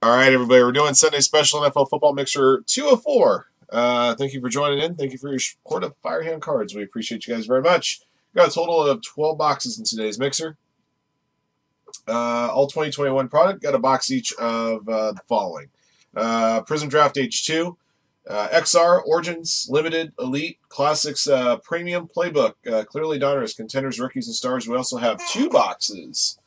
All right, everybody, we're doing Sunday Special NFL Football Mixer 204. Uh, thank you for joining in. Thank you for your support of Firehand Cards. We appreciate you guys very much. Got a total of 12 boxes in today's mixer. Uh, all 2021 product. Got a box each of uh, the following. Uh, Prizm Draft H2, uh, XR, Origins, Limited, Elite, Classics, uh, Premium, Playbook, uh, Clearly Donruss, Contenders, Rookies, and Stars. We also have two boxes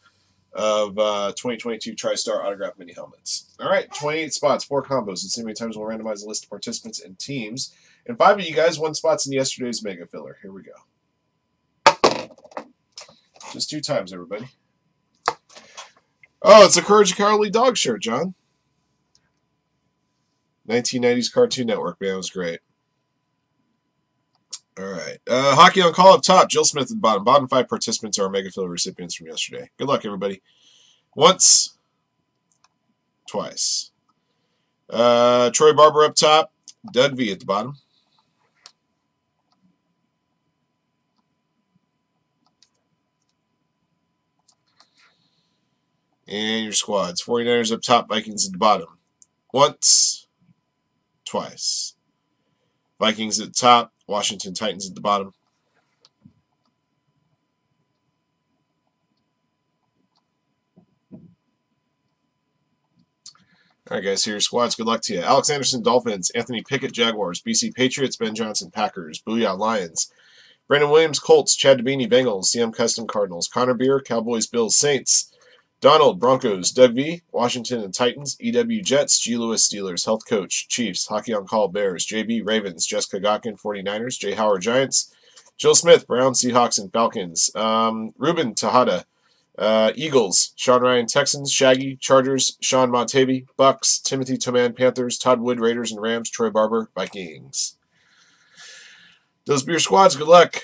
of uh, 2022 TriStar autograph mini helmets. All right, 28 spots, four combos. See how many times we'll randomize the list of participants and teams. And five of you guys won spots in yesterday's mega filler. Here we go. Just two times, everybody. Oh, it's a Courage Cowardly Dog shirt, John. 1990s Cartoon Network, man, it was great. All right. Uh, hockey on call up top. Jill Smith at the bottom. Bottom five participants are Mega Filler recipients from yesterday. Good luck, everybody. Once, twice. Uh, Troy Barber up top. Doug V at the bottom. And your squads. 49ers up top, Vikings at the bottom. Once, twice. Vikings at the top, Washington Titans at the bottom. All right, guys, here squads. Good luck to you. Alex Anderson, Dolphins. Anthony Pickett, Jaguars. BC Patriots. Ben Johnson, Packers. Booyah, Lions. Brandon Williams, Colts. Chad Dabini, Bengals. CM Custom, Cardinals. Connor Beer, Cowboys, Bills, Saints. Donald, Broncos. Doug V, Washington and Titans. EW, Jets. G. Lewis, Steelers. Health Coach, Chiefs. Hockey on Call, Bears. JB, Ravens. Jessica Gotkin, 49ers. Jay Howard, Giants. Jill Smith, Brown, Seahawks, and Falcons. Um, Ruben Tejada, uh, Eagles, Sean Ryan, Texans, Shaggy, Chargers, Sean Montavi, Bucks, Timothy Toman, Panthers, Todd Wood, Raiders and Rams, Troy Barber, Vikings. Those be your squads. Good luck.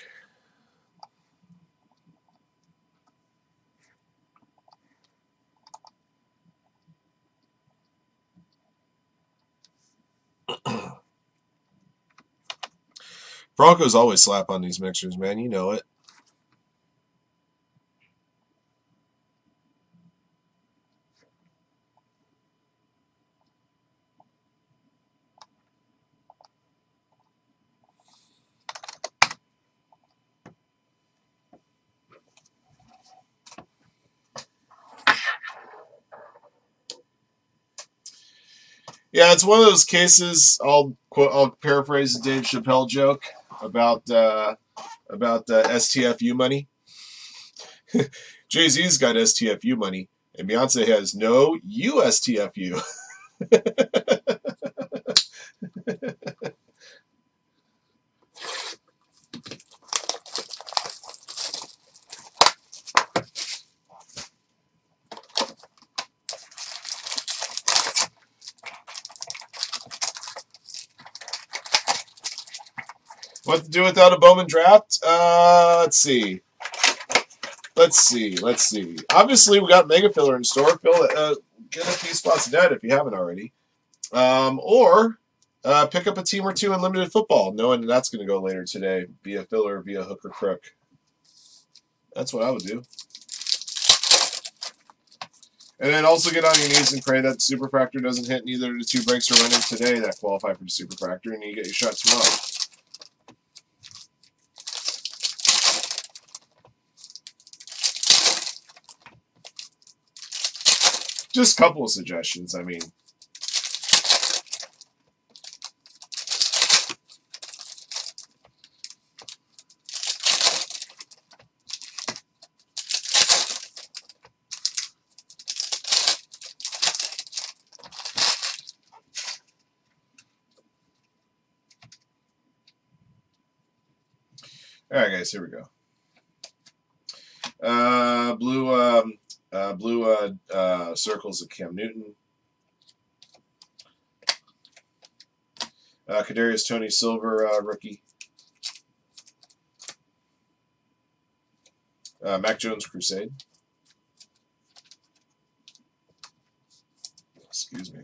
Broncos always slap on these mixers, man. You know it. Yeah, it's one of those cases. I'll quote. I'll paraphrase the Dave Chappelle joke about uh, about uh, STFU money. Jay Z's got STFU money, and Beyonce has no USTFU. What to do without a Bowman draft? Uh, let's see. Let's see. Let's see. Obviously, we got Mega Filler in store. Fill uh, get a few spots dead if you haven't already. Um, or uh, pick up a team or two in limited football, knowing that's going to go later today via filler, via hook or crook. That's what I would do. And then also get on your knees and pray that Super Superfractor doesn't hit neither of the two breaks are running today that qualify for the Superfractor, and you get your shot tomorrow. Just a couple of suggestions. I mean, All right, guys, here we go. Uh, blue, um, uh, blue uh, uh, circles of Cam Newton. Uh, Kadarius Toney Silver uh, rookie. Uh, Mac Jones Crusade. Excuse me.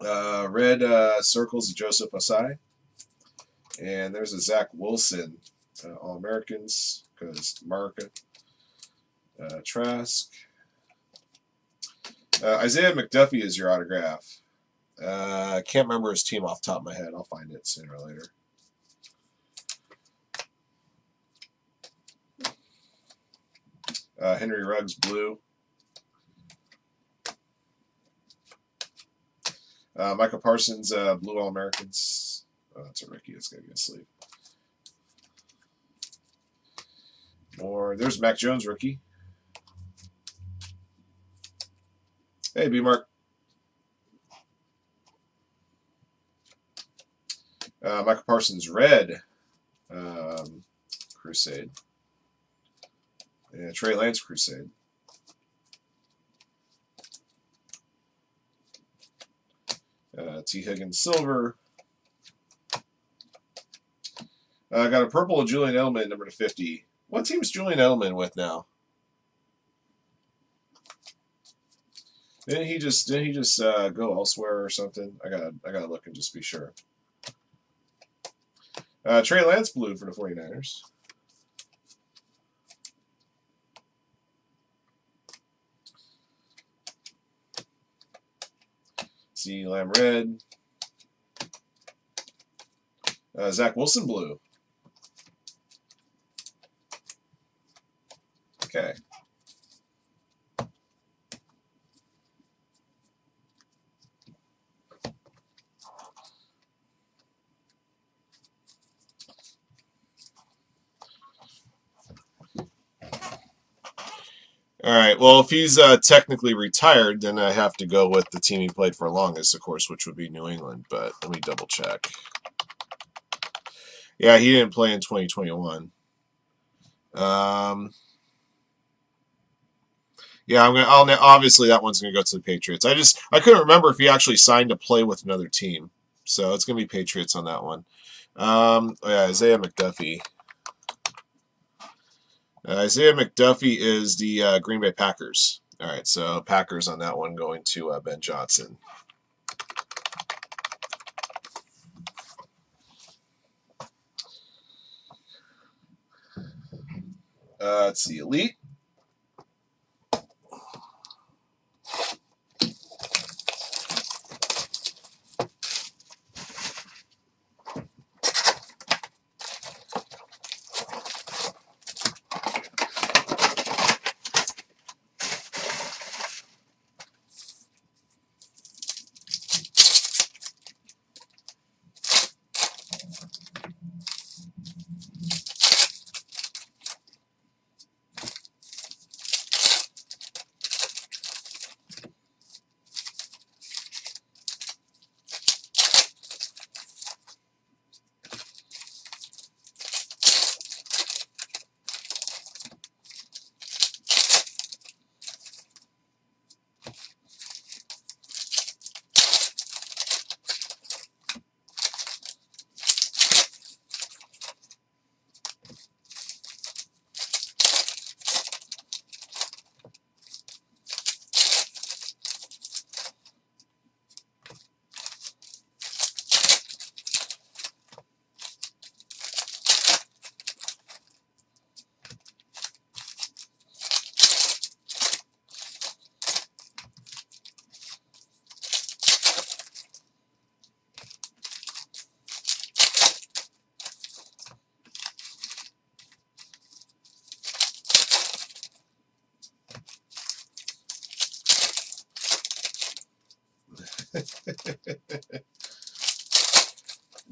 Uh, red circles of Joseph Ossai. And there's a Zach Wilson, All Americans, because America. Uh, Trask. Uh, Isaiah McDuffie is your autograph. Uh, I can't remember his team off the top of my head. I'll find it sooner or later. Uh, Henry Ruggs blue. Uh, Micah Parsons uh, blue All Americans. Oh, that's a Ricky. It's gonna get asleep. More. There's Mac Jones rookie. Hey, B Mark. Uh, Micah Parsons red. Um, Crusade. Yeah, Trey Lance Crusade. Uh, Tee Higgins Silver. I uh, got a purple Julian Edelman, number to 50. What team is Julian Edelman with now? Didn't he just didn't he just uh, go elsewhere or something? I gotta I gotta look and just be sure. Uh, Trey Lance blue for the 49ers. CeeDee Lamb red. Uh, Zach Wilson blue. Okay. All right. Well, if he's uh, technically retired, then I have to go with the team he played for longest, of course, which would be New England. But let me double check. Yeah, he didn't play in 2021. Um, yeah, I'm gonna. I'll, obviously, that one's gonna go to the Patriots. I just I couldn't remember if he actually signed to play with another team, so it's gonna be Patriots on that one. Um, oh yeah, Isaiah McDuffie. Uh, Isaiah McDuffie is the uh, Green Bay Packers. All right, so Packers on that one going to uh, Ben Johnson. Uh, let's see, Elite.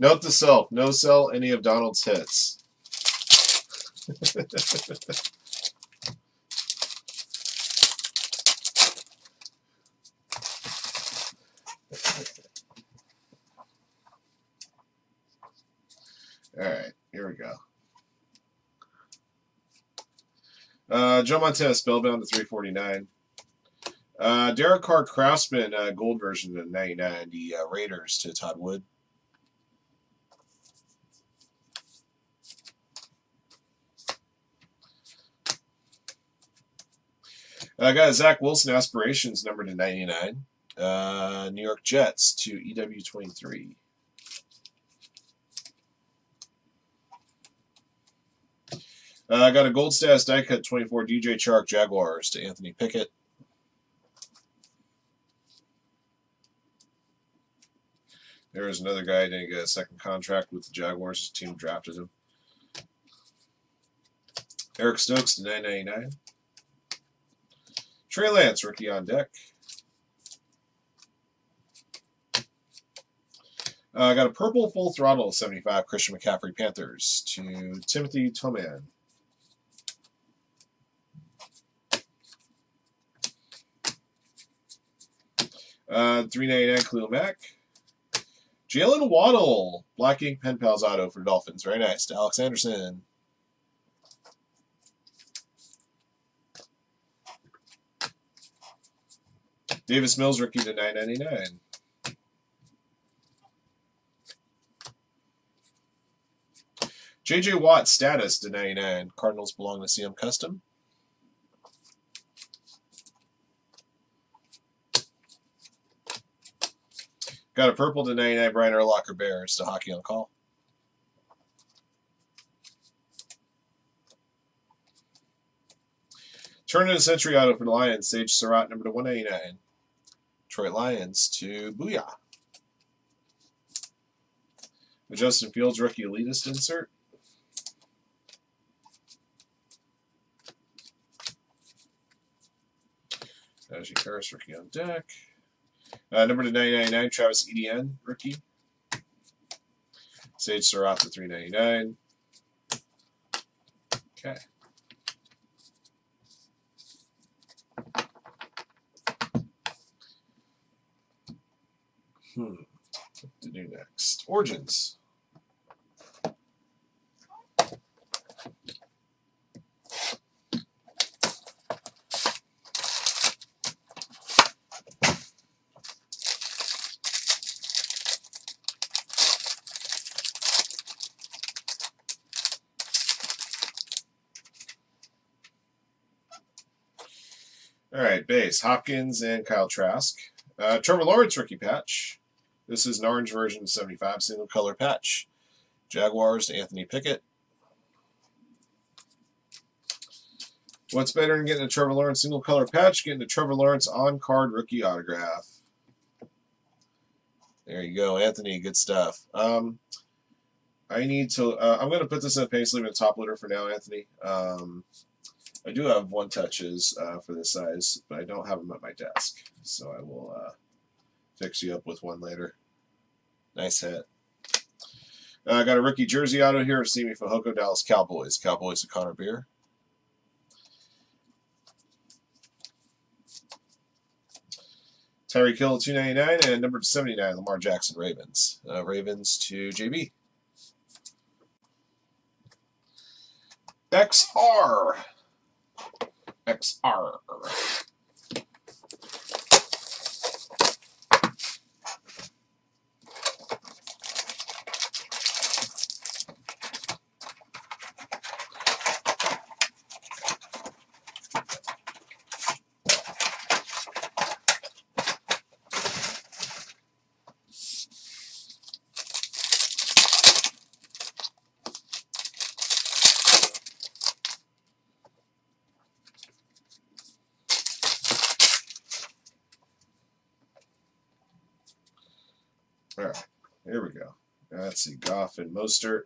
Note to self, no sell any of Donald's hits. All right, here we go. Uh, Joe Montana Spellbound to 349. Uh, Derek Carr Craftsman uh, gold version of 99, the uh, Raiders to Todd Wood. I got Zach Wilson aspirations number to 99. Uh, New York Jets to EW23. Uh, I got a gold status die cut 24 DJ Chark Jaguars to Anthony Pickett. There is another guy didn't get a second contract with the Jaguars. His team drafted him. Eric Stokes to 999. Trey Lance, rookie on deck. I uh, got a purple full throttle 75 Christian McCaffrey Panthers to Timothy Toman. Uh, 399 Khalil Mack. Jaylen Waddle, Black Ink Pen Pals Auto for Dolphins. Very nice. To Alex Anderson. Davis Mills, rookie to 999. JJ Watt, status to 99. Cardinals belong to CM Custom. Got a purple to 99 Brian Urlacher Bears to Hockey on Call. Turn of the Century Auto for the Lions, Sage Surratt, number to 189. Detroit Lions to Booyah. The Justin Fields rookie elitist insert. Najee Harris rookie on deck. Uh, number to 999, Travis Etienne, rookie. Sage Surratt to 399. Okay. Hmm. What to do next? Origins. All right, base Hopkins and Kyle Trask. Uh, Trevor Lawrence rookie patch. This is an orange version 75 single color patch. Jaguars to Anthony Pickett. What's better than getting a Trevor Lawrence single color patch? Getting a Trevor Lawrence on card rookie autograph. There you go, Anthony. Good stuff. Um, I need to. Uh, I'm going to put this in a penny sleeve and top loader for now, Anthony. Um, I do have one touches uh, for this size, but I don't have them at my desk. So I will uh, fix you up with one later. Nice hit. Uh, I got a rookie jersey auto here Simi for Fehoko, Dallas Cowboys. Cowboys to Connor Beer. Tyreek Hill 299 and number 79 Lamar Jackson Ravens. Uh, Ravens to JB. XR. XR. All right, here we go. Let's see, Goff and Mostert.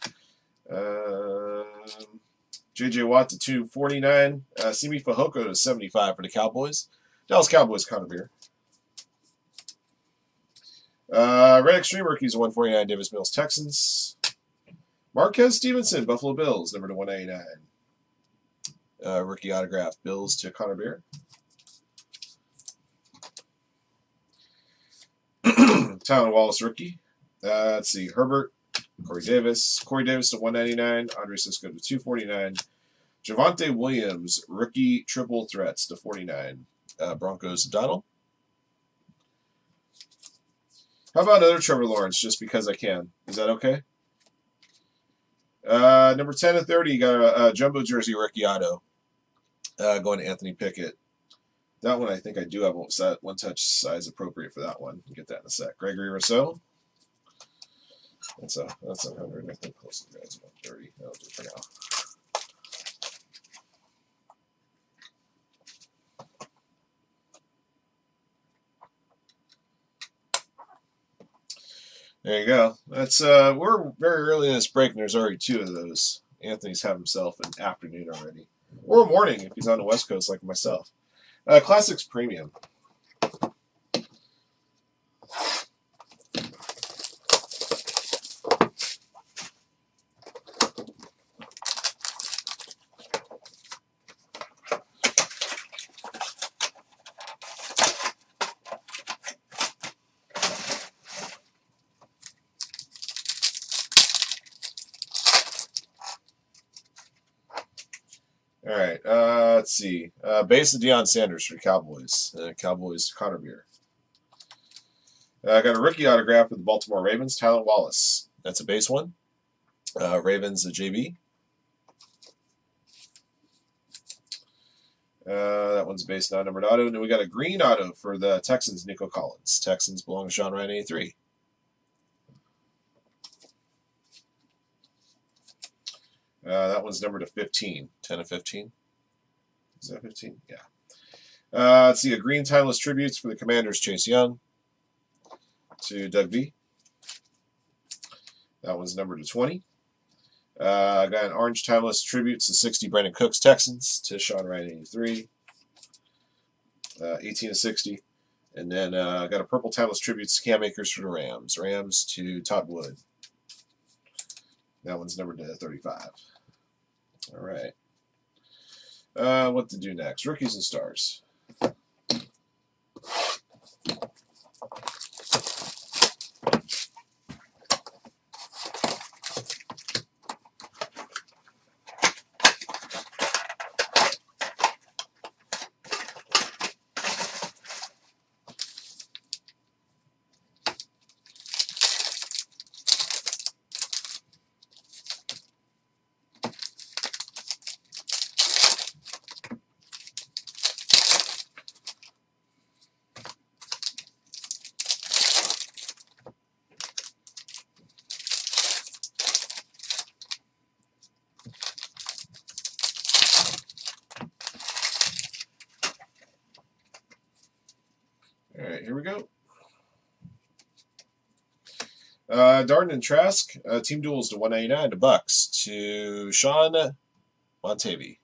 Um, J.J. Watt to 249. Uh, Simi Fehoko to 75 for the Cowboys. Dallas Cowboys, Connor Beer. Uh, Red Extreme Rookies 149. Davis Mills, Texans. Marquez Stevenson, Buffalo Bills, number to 189. Uh, rookie autograph, Bills to Connor Beer. Tylan Wallace rookie. Uh, let's see, Herbert, Corey Davis, Corey Davis to 199, Andre Cisco to 249, Javonte Williams rookie triple threats to 49, uh, Broncos Donald. How about another Trevor Lawrence, just because I can? Is that okay? Uh, number 10 and 30, you got a, a jumbo jersey rookie auto uh, going to Anthony Pickett. That one I think I do have one, one touch size appropriate for that one. Get that in a sec. Gregory Rousseau. That's a that's a hundred. I think close to guys one thirty. That'll do for now. There you go. That's uh, we're very early in this break, and there's already two of those. Anthony's had himself an afternoon already, or a morning if he's on the West Coast like myself. Uh, Classics Premium. All right. Uh, let's see. Uh, base of Deion Sanders for Cowboys. Uh, Cowboys Connor Beer. Uh, I got a rookie autograph with the Baltimore Ravens, Tylan Wallace. That's a base one. Uh, Ravens, a JB. Uh, that one's base non numbered auto. And then we got a green auto for the Texans, Nico Collins. Texans belong to Sean Ryan 83. Uh, that one's numbered to 15. 10 of 15. Is that 15? Yeah. Uh, let's see. A green timeless tributes for the Commanders, Chase Young. To Doug V. That one's numbered to 20. Uh, I got an orange timeless tributes to 60 Brandin Cooks, Texans. To Sean Ryan, 83. Uh, 18 of 60. And then uh, I got a purple timeless tributes to Cam Akers for the Rams. Rams to Todd Wood. That one's numbered to 35. All right. Uh, what to do next? Rookies and stars. All right, here we go. Uh, Darden and Trask, uh, team duels to 199 to Bucks to Sean Montavi.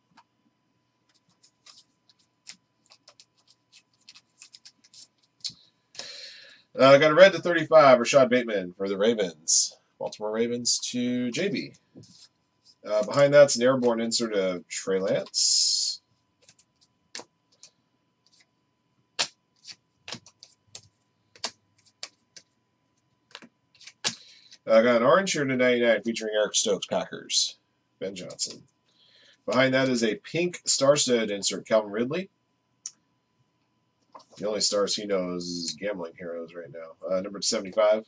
I uh, got a red to 35, Rashod Bateman for the Ravens. Baltimore Ravens to JB. Uh, behind that's an airborne insert of Trey Lance. I got an orange here to 99 featuring Eric Stokes, Packers. Ben Johnson. Behind that is a pink star stud insert, Calvin Ridley. The only stars he knows is gambling heroes right now. Uh, number 75.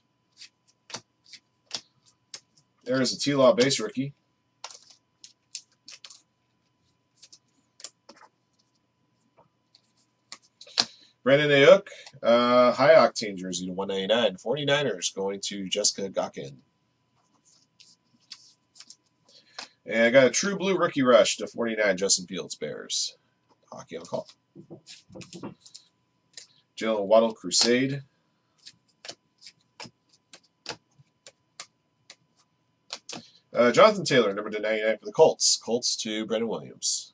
There's a T-Law base rookie. Brandon Aiyuk, uh, high octane jersey to 199. 49ers going to Jessica Gawkin. And I got a true blue rookie rush to 49 Justin Fields Bears. Hockey on call. Jaylen Waddle Crusade. Uh, Jonathan Taylor, number to 99 for the Colts. Colts to Brandon Williams.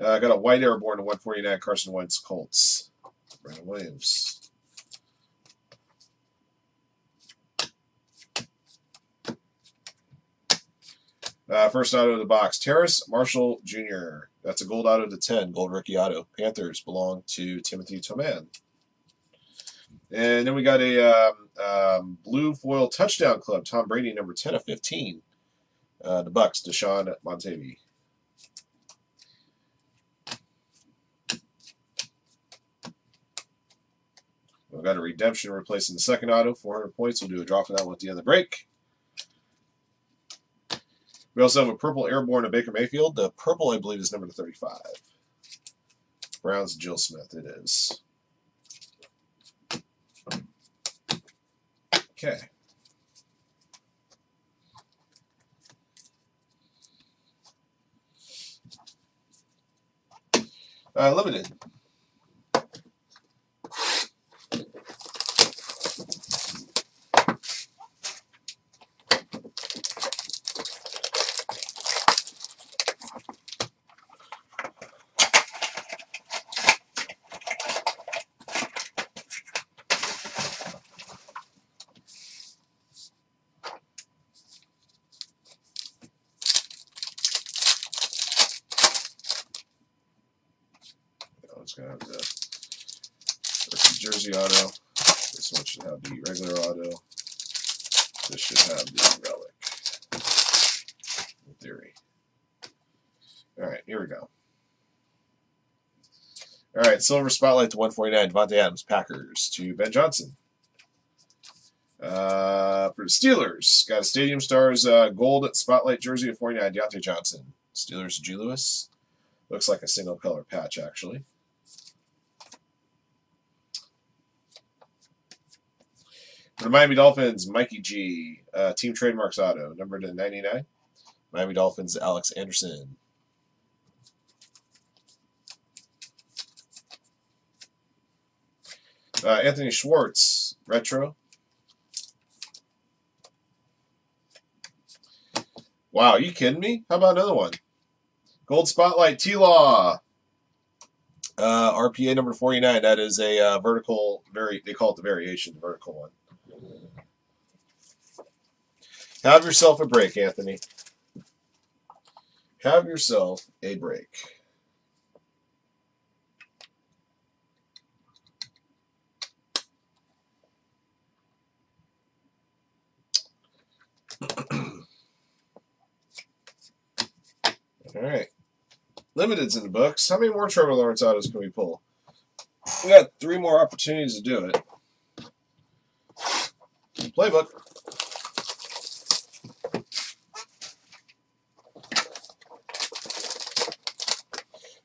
Uh, I got a white airborne to 149 Carson Wentz Colts. Brandon Williams. Uh, first auto of the box, Terrace Marshall Jr. That's a gold auto to 10, gold rookie auto. Panthers belong to Timothy Toman. And then we got a um, um, blue foil touchdown club, Tom Brady, number 10 of 15. Uh, the Bucks, Deshaun Montavi. We've got a redemption replacing the second auto, 400 points. We'll do a draw for that one at the end of the break. We also have a purple airborne of Baker Mayfield. The purple, I believe, is number 35. Browns Jill Smith, it is. Okay. Uh, limited. Going to have the jersey auto. This one should have the regular auto. This should have the relic. In theory. All right, here we go. All right, silver spotlight to 149. Davante Adams, Packers to Ben Johnson. Uh, for the Steelers, got a Stadium Stars uh, gold spotlight jersey of 49. Diontae Johnson. Steelers, G. Lewis. Looks like a single color patch, actually. For the Miami Dolphins, Mikey G. Uh, team trademarks auto, number to 99. Miami Dolphins, Alex Anderson. Uh, Anthony Schwartz, retro. Wow, you kidding me? How about another one? Gold Spotlight T Law. Uh, RPA number 49. That is a uh, vertical, very they call it the variation, the vertical one. Have yourself a break, Anthony. Have yourself a break. All right. Limited's in the books. How many more Trevor Lawrence autos can we pull? We got three more opportunities to do it. Playbook.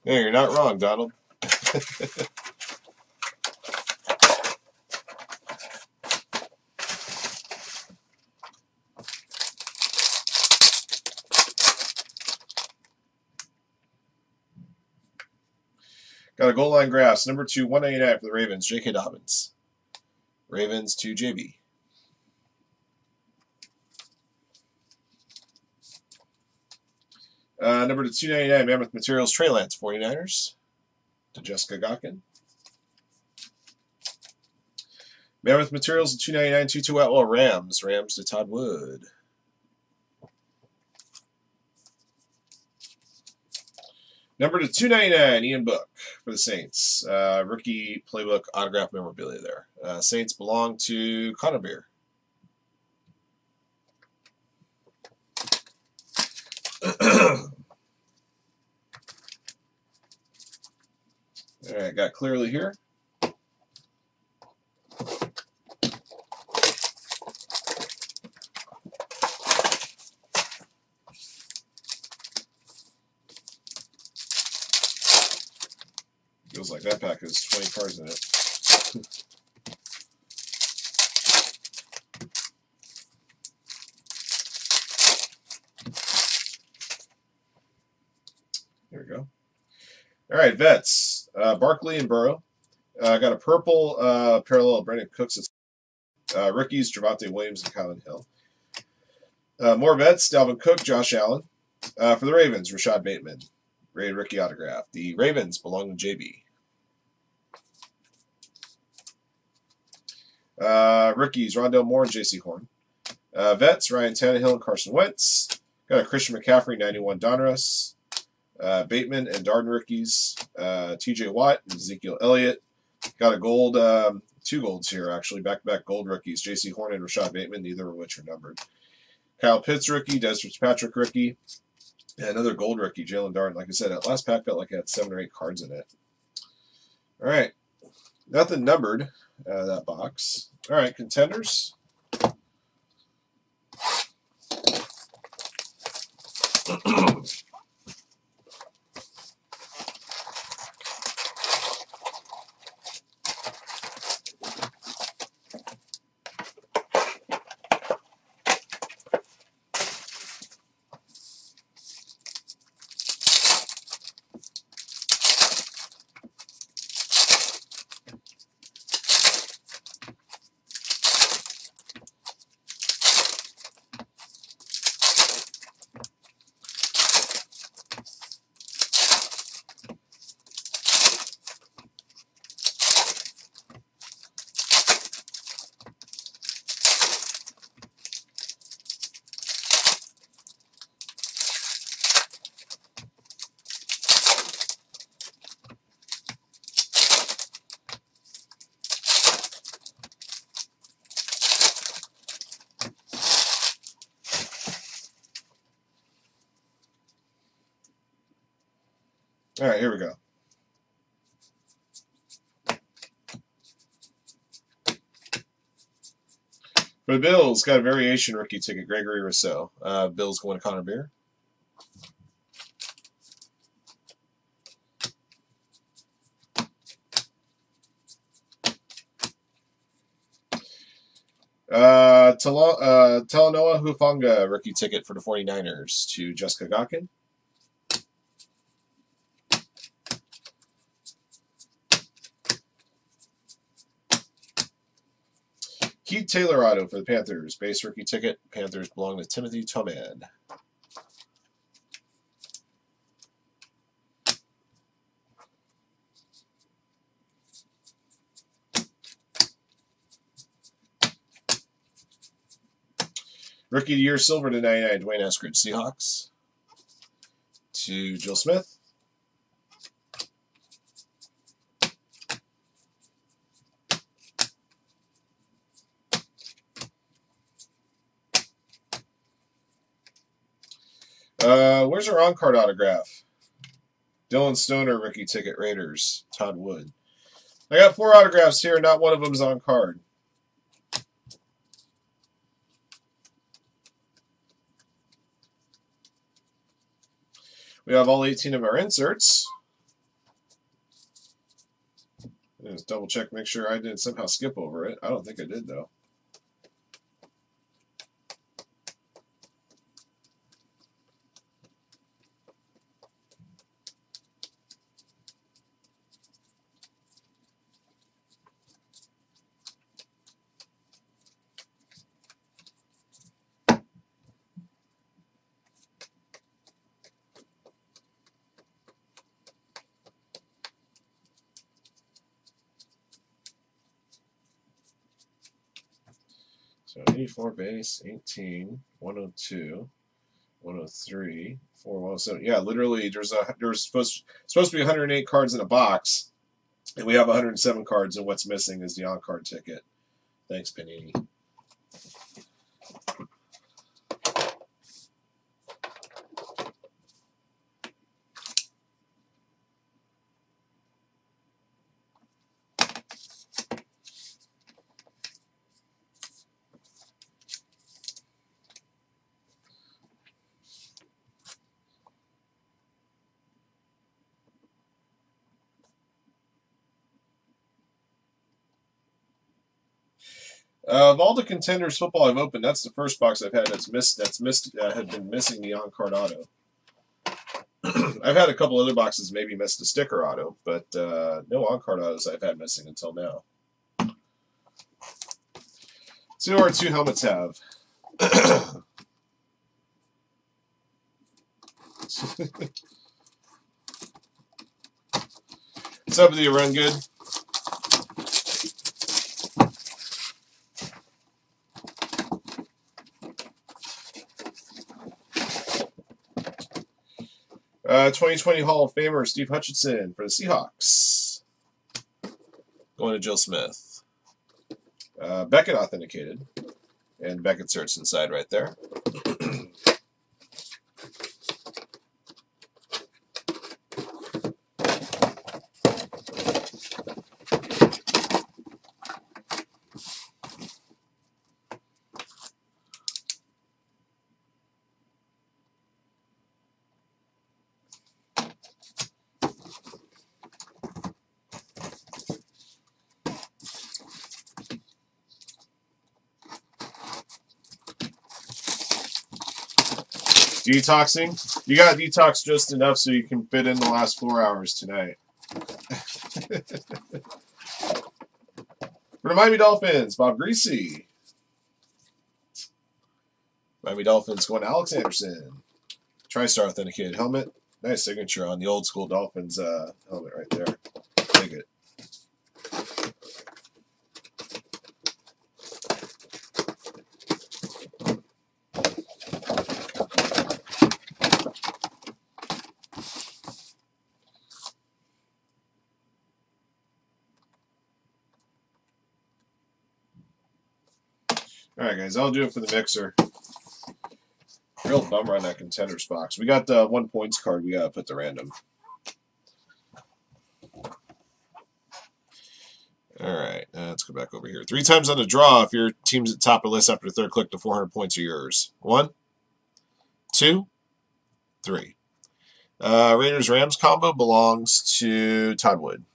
Yeah, you're not wrong, Donald. Got a goal line grass. Number two, 189 for the Ravens, J.K. Dobbins. Ravens to JB. Uh, number to 299, Mammoth Materials, Trey Lance, 49ers. To Jessica Gawkin. Mammoth Materials, 299, 22 Outlaw Rams. Rams to Todd Wood. Number to 299, Ian Book for the Saints. Uh, rookie playbook autograph memorabilia there. Uh, Saints belong to Connor Beer. All right, got clearly here. Feels like that pack has 20 cards in it. There we go. All right, vets. Uh, Barkley and Burrow. Uh, got a purple uh, parallel Brandin Cooks. Uh, rookies, Javonte Williams and Kylin Hill. Uh, more vets, Dalvin Cook, Josh Allen. Uh, for the Ravens, Rashod Bateman. Rated rookie autograph. The Ravens belong to JB. Uh, rookies, Rondale Moore and Jaycee Horn. Uh, vets, Ryan Tannehill and Carson Wentz. Got a Christian McCaffrey, 91 Donruss. Uh, Bateman and Darden rookies. Uh, TJ Watt, Ezekiel Elliott. Got a gold, um, two golds here, actually, back to back gold rookies. Jaycee Horn and Rashod Bateman, neither of which are numbered. Kyle Pitts rookie, Des Patrick rookie. And another gold rookie, Jaelon Darden. Like I said, that last pack felt like it had seven or eight cards in it. All right. Nothing numbered uh, that box. All right, contenders. All right, here we go. For the Bills, got a variation rookie ticket, Gregory Rousseau. Uh, Bills going to Connor Beer. Uh, uh, Talanoa Hufanga rookie ticket for the 49ers to Jessica Gawkin. Keith Taylor auto for the Panthers. Base rookie ticket. Panthers belong to Timothy Toman. Rookie of the Year Silver to 99, D'Wayne Eskridge, Seahawks. To Jill Smith. Uh, where's our on card autograph? Dillon Stoner, rookie ticket, Raiders, Todd Wood. I got four autographs here, not one of them's on card. We have all 18 of our inserts. Let's double check, make sure I didn't somehow skip over it. I don't think I did, though. So 84 base, 18, 102, 103, 407. Yeah, literally there's a there's supposed supposed to be 108 cards in a box, and we have 107 cards, and what's missing is the on card ticket. Thanks, Panini. Uh, of all the contenders football I've opened, that's the first box I've had that's missed. That's missed. Uh, had been missing the on card auto. I've had a couple other boxes maybe missed a sticker auto, but uh, no on card autos I've had missing until now. So our two helmets have. What's up with you, Run Good? Uh, 2020 Hall of Famer Steve Hutchinson for the Seahawks. Going to Jill Smith. Uh, Beckett authenticated. And Beckett search inside right there. Detoxing? You got detox just enough so you can fit in the last four hours tonight. For the Miami Dolphins, Bob Griese. Miami Dolphins going to Alex Anderson. TriStar authenticated helmet. Nice signature on the old school Dolphins uh, helmet right there. Anyways, I'll do it for the mixer. Real bummer on that contenders box. We got the one points card we got to put the random. Alright, uh, let's go back over here. Three times on the draw if your team's at top of the list after third click, the 400 points are yours. One, two, three. Uh, Raiders Rams combo belongs to Todd Wood.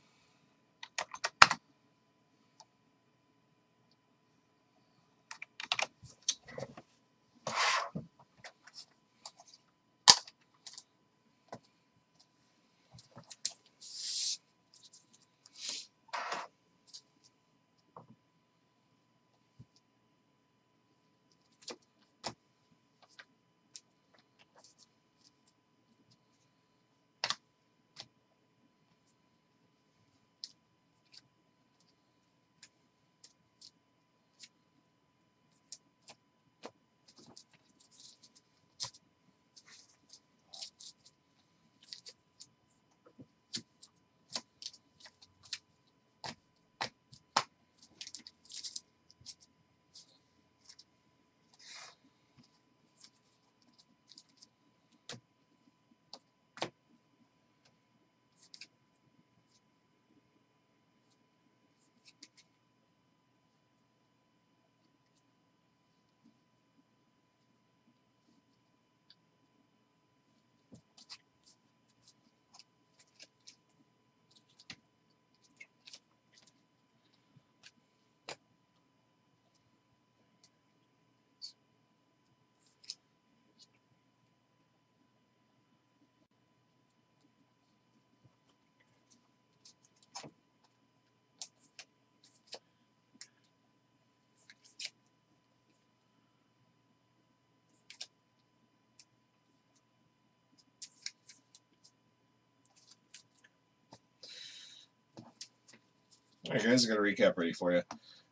All right, guys, I got a recap ready for you.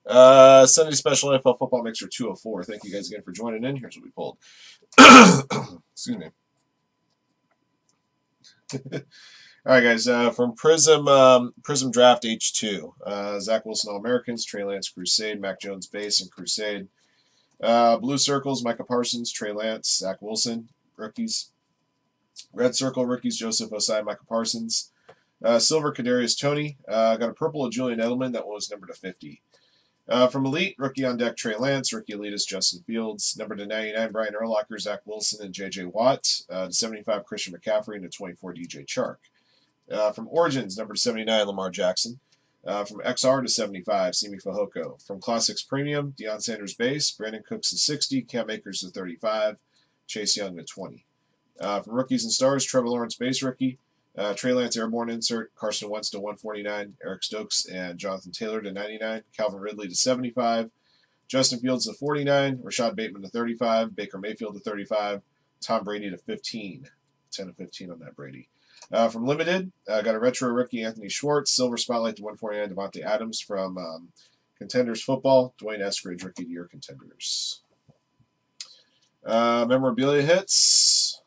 Uh, Sunday special NFL football mixer 204. Thank you guys again for joining in. Here's what we pulled. Excuse me. All right, guys. Uh, from Prizm um, Prizm Draft H2, uh, Zach Wilson All Americans, Trey Lance Crusade, Mac Jones Base and Crusade. Uh, blue circles, Micah Parsons, Trey Lance, Zach Wilson, rookies. Red circle rookies, Joseph Ossai, Micah Parsons. Uh, silver, Kadarius Toney. Uh, got a purple of Julian Edelman. That was number to 50. Uh, from Elite, rookie on deck, Trey Lance. Rookie Elitist, Justin Fields. Number to 99, Brian Urlacher, Zach Wilson, and J.J. Watt. Uh, to 75, Christian McCaffrey, and to 24, DJ Chark. Uh, from Origins, number to 79, Lamar Jackson. Uh, from XR to 75, Simi Fehoko. From Classics Premium, Deion Sanders base, Brandin Cooks to 60, Cam Akers to 35, Chase Young to 20. Uh, from Rookies and Stars, Trevor Lawrence base rookie, uh, Trey Lance Airborne insert, Carson Wentz to 149, Eric Stokes and Jonathan Taylor to 99, Calvin Ridley to 75, Justin Fields to 49, Rashod Bateman to 35, Baker Mayfield to 35, Tom Brady to 15. 10 to 15 on that Brady. Uh, from Limited, uh, got a retro rookie Anthony Schwartz, Silver Spotlight to 149, Davante Adams from um, Contenders Football, Dwayne Eskridge, Rookie Year Contenders. Uh, memorabilia hits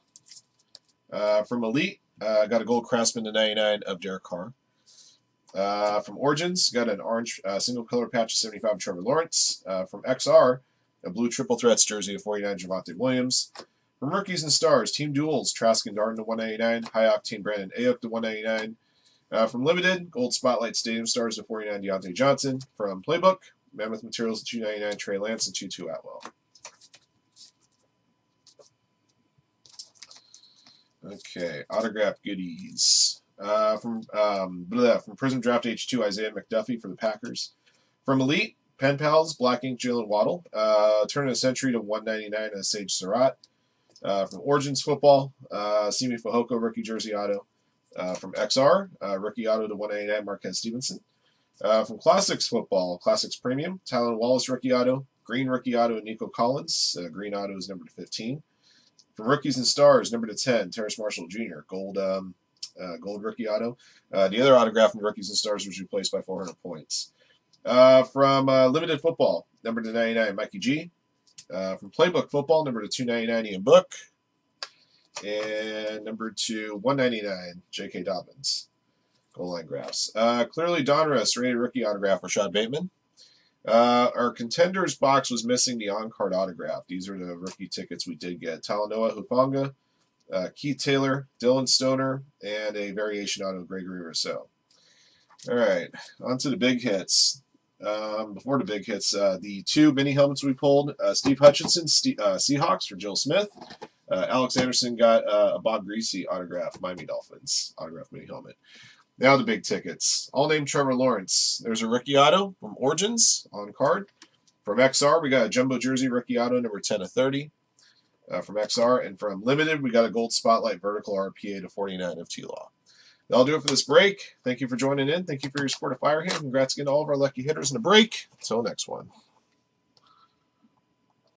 uh, from Elite, uh, got a gold Craftsman to 99 of Derek Carr. Uh, from Origins, got an orange uh, single color patch of 75 of Trevor Lawrence. Uh, from XR, a blue triple threats jersey of 49 Javonte Williams. From Rookies and Stars, Team Duels, Trask and Darden to 199, High Octane Brandon Aiyuk to 199. Uh, from Limited, Gold Spotlight Stadium Stars to 49 Diontae Johnson. From Playbook, Mammoth Materials to 299 Trey Lance and Tutu Atwell. Okay, autograph goodies. Uh, from um, from Prizm Draft H2, Isaiah McDuffie for the Packers. From Elite, Pen Pals, Black Ink, Jaylen Waddle. Uh, Turn of the Century to 199 as Sage Surratt. Uh, from Origins Football, uh, Simi Fehoko, rookie jersey auto. Uh, from XR, uh, rookie auto to 189, Marquez Stevenson. Uh, from Classics Football, Classics Premium, Tylan Wallace, rookie auto. Green rookie auto, Nico Collins. Uh, green auto is number 15. From Rookies and Stars, number to 10, Terrace Marshall Jr., gold um, uh, gold rookie auto. Uh, the other autograph from Rookies and Stars was replaced by 400 points. Uh, from uh, Limited Football, number to 99, Mikey G. Uh, from Playbook Football, number to 299, Ian Book. And number to 199, J.K. Dobbins. Goal line graphs. Uh, clearly, Donruss, rated rookie autograph, Rashod Bateman. Uh, our contenders box was missing the on-card autograph. These are the rookie tickets we did get. Talanoa Hufanga, uh, Keith Taylor, Dillon Stoner, and a variation auto Gregory Rousseau. All right, on to the big hits. Um, before the big hits, uh, the two mini helmets we pulled uh, Steve Hutchinson, Steve, uh, Seahawks for Jill Smith. Uh, Alex Anderson got a Bob Griese autograph, Miami Dolphins autograph mini helmet. Now the big tickets. All named Trevor Lawrence. There's a rookie auto from Origins on card. From XR, we got a jumbo jersey rookie auto, number 10 of 30 uh, from XR. And from Limited, we got a gold spotlight vertical RPA to 49 of T Law. That'll do it for this break. Thank you for joining in. Thank you for your support of Firehand. Congrats again to all of our lucky hitters in the break. Until next one.